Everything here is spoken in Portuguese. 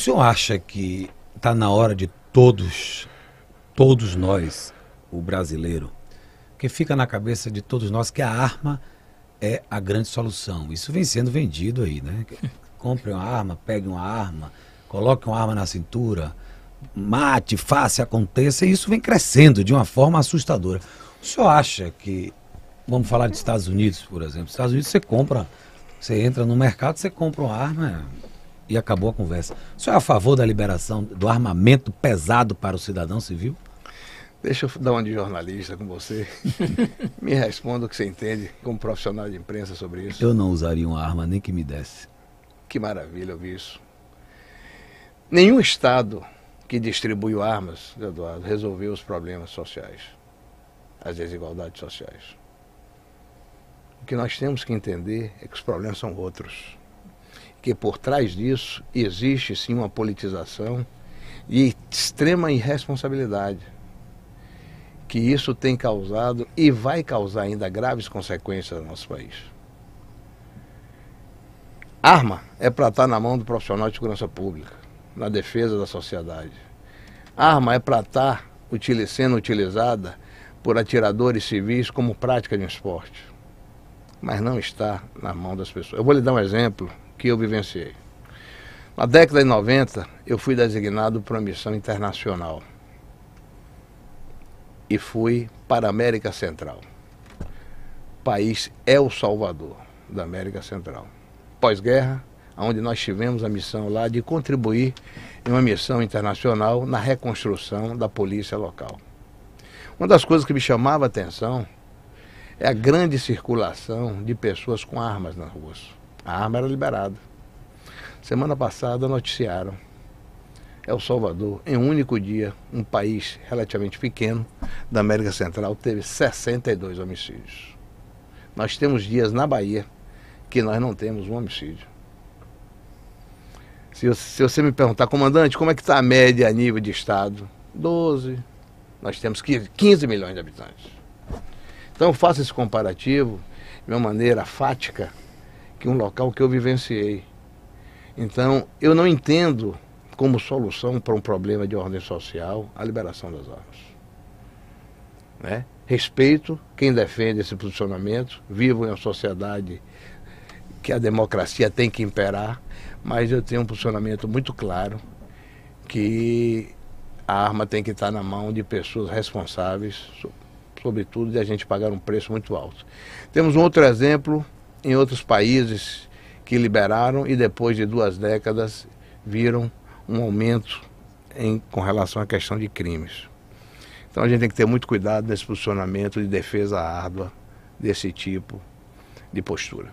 senhor acha que está na hora de todos, todos nós, o brasileiro, que fica na cabeça de todos nós que a arma é a grande solução. Isso vem sendo vendido aí, né? Compre uma arma, pegue uma arma, coloque uma arma na cintura, mate, faça, aconteça, e isso vem crescendo de uma forma assustadora. O senhor acha que, vamos falar de Estados Unidos, por exemplo, Estados Unidos você compra, você entra no mercado, você compra uma arma e acabou a conversa. O senhor é a favor da liberação do armamento pesado para o cidadão civil? Deixa eu dar uma de jornalista com você. me responda o que você entende como profissional de imprensa sobre isso. Eu não usaria uma arma nem que me desse. Que maravilha ouvir isso. Nenhum Estado que distribuiu armas, Eduardo, resolveu os problemas sociais, as desigualdades sociais. O que nós temos que entender é que os problemas são outros. Que por trás disso existe sim uma politização e extrema irresponsabilidade que isso tem causado e vai causar ainda graves consequências no nosso país. Arma é para estar na mão do profissional de segurança pública, na defesa da sociedade. Arma é para estar sendo utilizada por atiradores civis como prática de um esporte, mas não está na mão das pessoas. Eu vou lhe dar um exemplo que eu vivenciei. Na década de 90, eu fui designado para uma missão internacional e fui para a América Central. O país é o Salvador da América Central. Pós-guerra, onde nós tivemos a missão lá de contribuir em uma missão internacional na reconstrução da polícia local. Uma das coisas que me chamava a atenção é a grande circulação de pessoas com armas nas ruas. A arma era liberada. Semana passada noticiaram El Salvador, em um único dia, um país relativamente pequeno da América Central, teve 62 homicídios. Nós temos dias na Bahia que nós não temos um homicídio. Se, se você me perguntar, comandante, como é que está a média a nível de Estado? 12. Nós temos 15 milhões de habitantes. Então eu faço esse comparativo de uma maneira fática que um local que eu vivenciei. Então eu não entendo como solução para um problema de ordem social a liberação das armas. Né? Respeito quem defende esse posicionamento, vivo em uma sociedade que a democracia tem que imperar, mas eu tenho um posicionamento muito claro que a arma tem que estar na mão de pessoas responsáveis, sobretudo de a gente pagar um preço muito alto. Temos um outro exemplo em outros países que liberaram e depois de duas décadas viram um aumento em, com relação à questão de crimes. Então a gente tem que ter muito cuidado nesse posicionamento de defesa árdua desse tipo de postura.